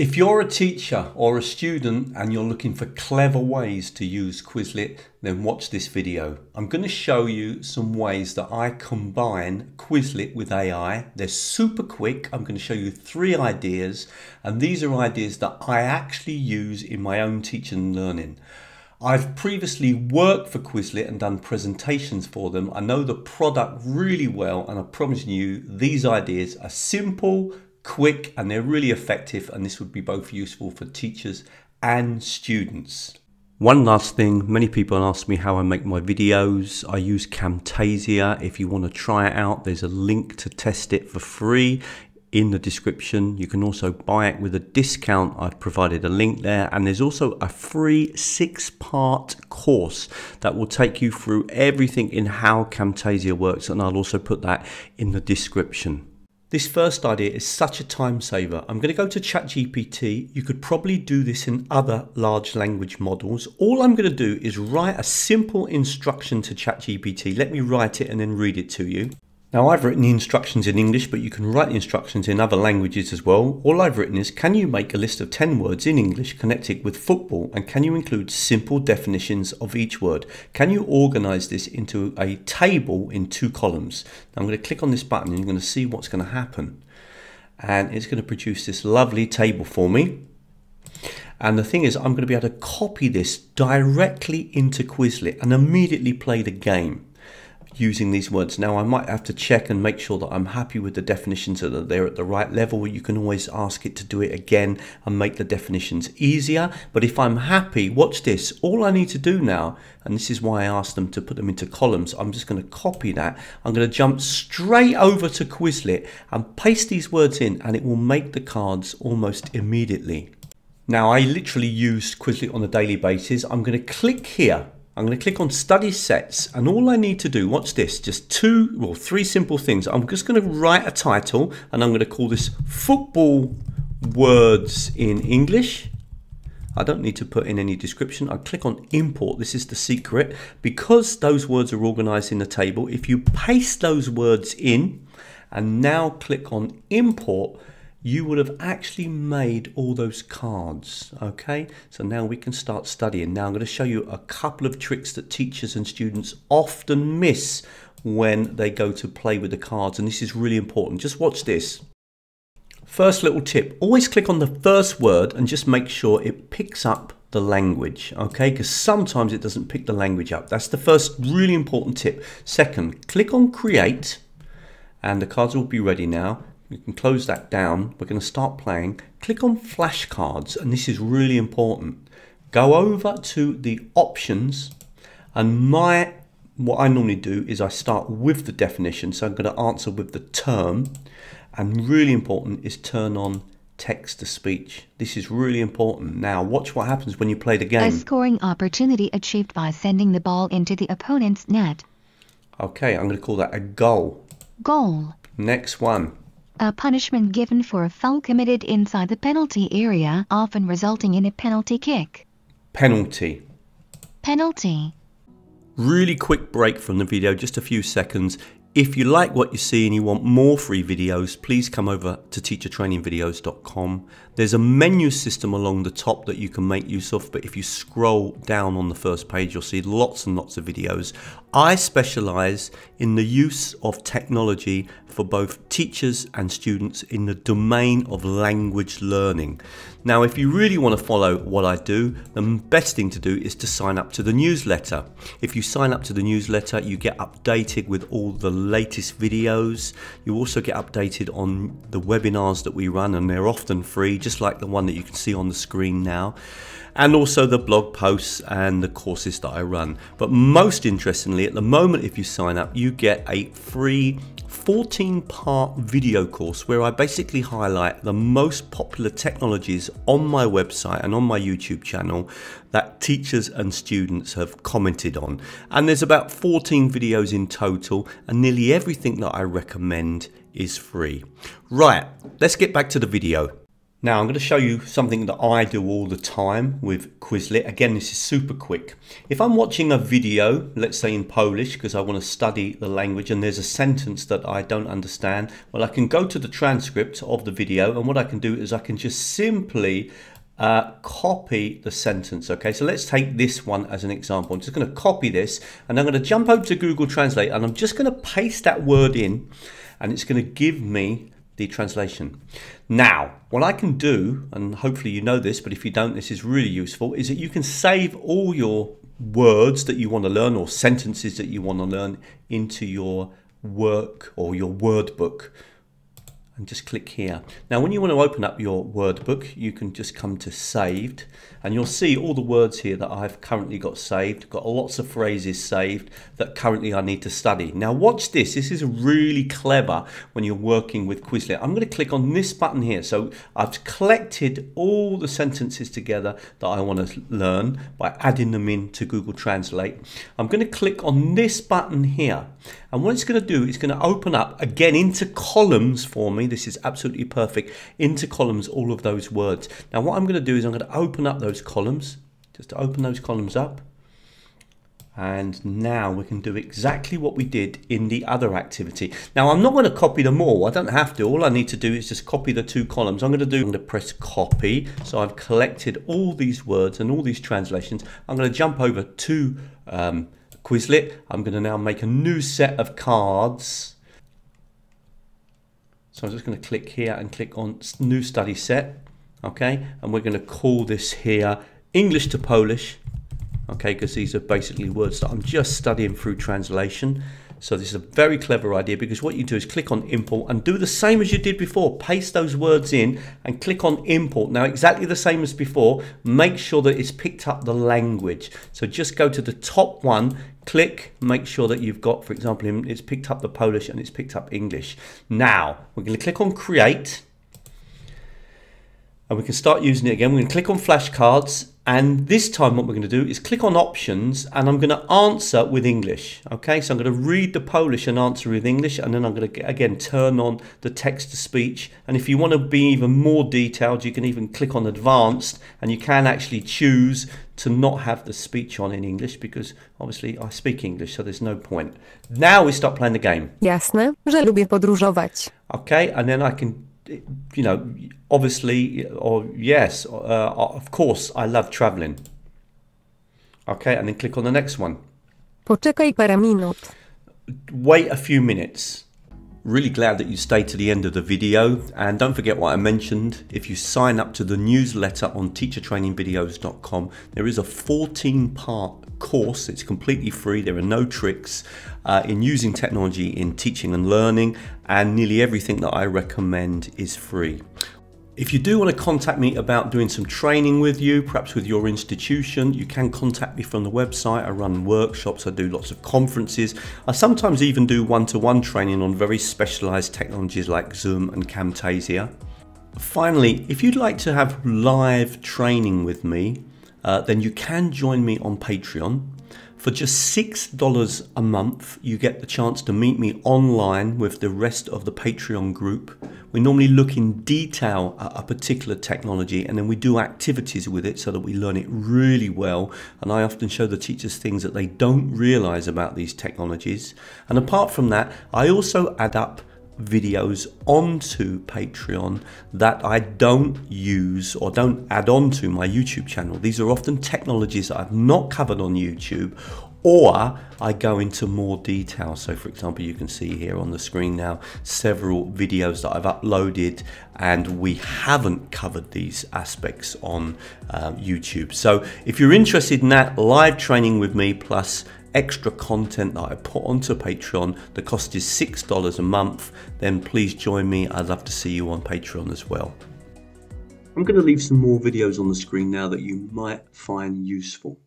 If you're a teacher or a student and you're looking for clever ways to use Quizlet, then watch this video. I'm going to show you some ways that I combine Quizlet with AI. They're super quick. I'm going to show you three ideas and these are ideas that I actually use in my own teaching and learning. I've previously worked for Quizlet and done presentations for them. I know the product really well and I promise you these ideas are simple, quick and they're really effective and this would be both useful for teachers and students. One last thing, many people ask me how I make my videos. I use Camtasia. If you want to try it out, there's a link to test it for free in the description. You can also buy it with a discount. I've provided a link there. And there's also a free six part course that will take you through everything in how Camtasia works. And I'll also put that in the description. This first idea is such a time saver. I'm going to go to ChatGPT. You could probably do this in other large language models. All I'm going to do is write a simple instruction to ChatGPT. Let me write it and then read it to you. Now I've written the instructions in English, but you can write the instructions in other languages as well. All I've written is, can you make a list of 10 words in English connected with football and can you include simple definitions of each word? Can you organize this into a table in two columns? Now I'm going to click on this button and you're going to see what's going to happen. And it's going to produce this lovely table for me. And the thing is, I'm going to be able to copy this directly into Quizlet and immediately play the game using these words. Now I might have to check and make sure that I'm happy with the definitions that they're at the right level. You can always ask it to do it again and make the definitions easier. But if I'm happy, watch this. All I need to do now, and this is why I asked them to put them into columns, I'm just going to copy that. I'm going to jump straight over to Quizlet and paste these words in and it will make the cards almost immediately. Now I literally use Quizlet on a daily basis. I'm going to click here I'm going to click on study sets and all I need to do, watch this, just two or well, three simple things. I'm just going to write a title and I'm going to call this football words in English. I don't need to put in any description. I click on import. This is the secret. Because those words are organized in the table, if you paste those words in and now click on import, you would have actually made all those cards okay? So now we can start studying. Now I'm going to show you a couple of tricks that teachers and students often miss when they go to play with the cards and this is really important. Just watch this. First little tip always click on the first word and just make sure it picks up the language okay? Because sometimes it doesn't pick the language up. That's the first really important tip. Second click on create and the cards will be ready now you can close that down. We're going to start playing. Click on flashcards, and this is really important. Go over to the options, and my what I normally do is I start with the definition. So I'm going to answer with the term, and really important is turn on text to speech. This is really important. Now, watch what happens when you play the game. A scoring opportunity achieved by sending the ball into the opponent's net. Okay, I'm going to call that a goal. Goal. Next one a punishment given for a foul committed inside the penalty area, often resulting in a penalty kick. Penalty. Penalty. Really quick break from the video, just a few seconds. If you like what you see and you want more free videos, please come over to teachertrainingvideos.com. There's a menu system along the top that you can make use of, but if you scroll down on the first page, you'll see lots and lots of videos. I specialize in the use of technology for both teachers and students in the domain of language learning. Now, if you really want to follow what I do, the best thing to do is to sign up to the newsletter. If you sign up to the newsletter, you get updated with all the latest videos. You also get updated on the webinars that we run, and they're often free, just like the one that you can see on the screen now and also the blog posts and the courses that I run. But most interestingly, at the moment, if you sign up, you get a free 14 part video course where I basically highlight the most popular technologies on my website and on my YouTube channel that teachers and students have commented on. And there's about 14 videos in total, and nearly everything that I recommend is free. Right, let's get back to the video. Now I'm going to show you something that I do all the time with Quizlet. Again, this is super quick. If I'm watching a video, let's say in Polish, because I want to study the language and there's a sentence that I don't understand, well, I can go to the transcript of the video and what I can do is I can just simply uh, copy the sentence. Okay, so let's take this one as an example. I'm just going to copy this and I'm going to jump over to Google Translate and I'm just going to paste that word in and it's going to give me the translation. Now, what I can do, and hopefully you know this, but if you don't, this is really useful, is that you can save all your words that you want to learn or sentences that you want to learn into your work or your word book and just click here. Now when you want to open up your word book you can just come to saved and you'll see all the words here that I've currently got saved. Got lots of phrases saved that currently I need to study. Now watch this, this is really clever when you're working with Quizlet. I'm going to click on this button here. So I've collected all the sentences together that I want to learn by adding them into Google Translate. I'm going to click on this button here and what it's going to do is going to open up again into columns for me this is absolutely perfect. Into columns, all of those words. Now what I'm going to do is I'm going to open up those columns. Just to open those columns up. And now we can do exactly what we did in the other activity. Now I'm not going to copy them all. I don't have to. All I need to do is just copy the two columns. I'm going to do, I'm going to press copy. So I've collected all these words and all these translations. I'm going to jump over to um, Quizlet. I'm going to now make a new set of cards so I'm just going to click here and click on new study set. Okay, and we're going to call this here English to Polish. Okay, because these are basically words that I'm just studying through translation. So this is a very clever idea because what you do is click on import and do the same as you did before. Paste those words in and click on import. Now exactly the same as before. Make sure that it's picked up the language. So just go to the top one, click, make sure that you've got, for example, it's picked up the Polish and it's picked up English. Now we're going to click on create and we can start using it again. We're going to click on flashcards and this time what we're going to do is click on options and I'm going to answer with English. Okay, so I'm going to read the Polish and answer with English and then I'm going to again turn on the text to speech. And if you want to be even more detailed, you can even click on advanced and you can actually choose to not have the speech on in English because obviously I speak English, so there's no point. Now we start playing the game. Jasne, że lubię podróżować. Okay, and then I can you know, obviously, or yes, uh, of course, I love traveling. Okay, and then click on the next one. Poczekaj parę minut. Wait a few minutes. Really glad that you stayed to the end of the video and don't forget what I mentioned if you sign up to the newsletter on teachertrainingvideos.com there is a 14 part course it's completely free there are no tricks uh, in using technology in teaching and learning and nearly everything that I recommend is free if you do want to contact me about doing some training with you, perhaps with your institution, you can contact me from the website. I run workshops, I do lots of conferences. I sometimes even do one-to-one training on very specialized technologies like Zoom and Camtasia. Finally, if you'd like to have live training with me, uh, then you can join me on Patreon. For just $6 a month, you get the chance to meet me online with the rest of the Patreon group. We normally look in detail at a particular technology and then we do activities with it so that we learn it really well. And I often show the teachers things that they don't realize about these technologies. And apart from that, I also add up videos onto Patreon that I don't use or don't add on to my YouTube channel. These are often technologies that I've not covered on YouTube or I go into more detail. So for example, you can see here on the screen now several videos that I've uploaded and we haven't covered these aspects on uh, YouTube. So if you're interested in that live training with me plus extra content that I put onto Patreon. The cost is $6 a month. Then please join me. I'd love to see you on Patreon as well. I'm going to leave some more videos on the screen now that you might find useful.